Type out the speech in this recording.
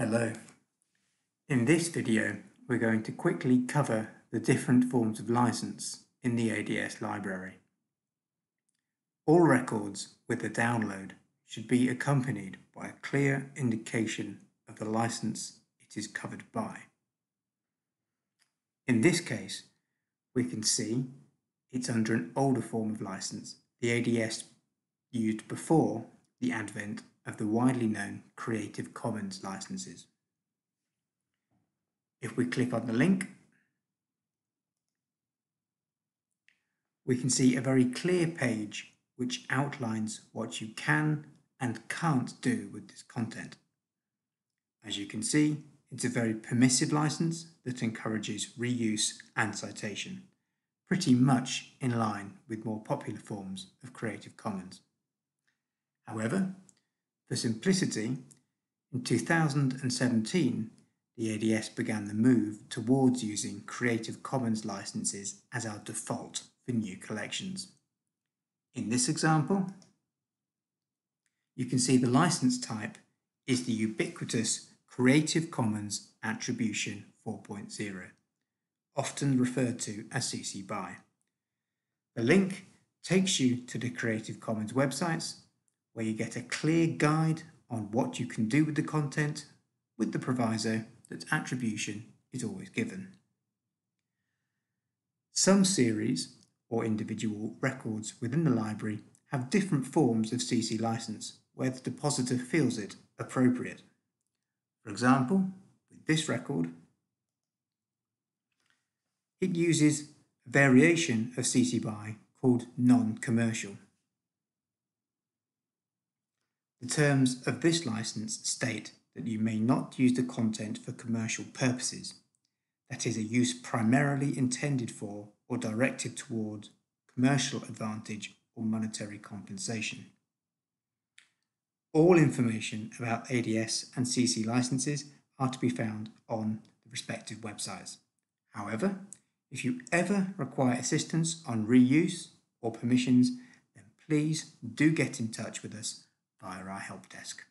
Hello. In this video, we're going to quickly cover the different forms of license in the ADS library. All records with a download should be accompanied by a clear indication of the license it is covered by. In this case, we can see it's under an older form of license, the ADS used before the advent of the widely known Creative Commons licenses. If we click on the link, we can see a very clear page which outlines what you can and can't do with this content. As you can see, it's a very permissive license that encourages reuse and citation, pretty much in line with more popular forms of Creative Commons. However, for simplicity, in 2017, the ADS began the move towards using Creative Commons licenses as our default for new collections. In this example, you can see the license type is the ubiquitous Creative Commons Attribution 4.0, often referred to as CC BY. The link takes you to the Creative Commons websites where you get a clear guide on what you can do with the content with the proviso that attribution is always given. Some series or individual records within the library have different forms of CC license where the depositor feels it appropriate. For example, with this record, it uses a variation of CC BY called non-commercial. The terms of this license state that you may not use the content for commercial purposes, that is, a use primarily intended for or directed toward commercial advantage or monetary compensation. All information about ADS and CC licenses are to be found on the respective websites. However, if you ever require assistance on reuse or permissions, then please do get in touch with us via our help desk.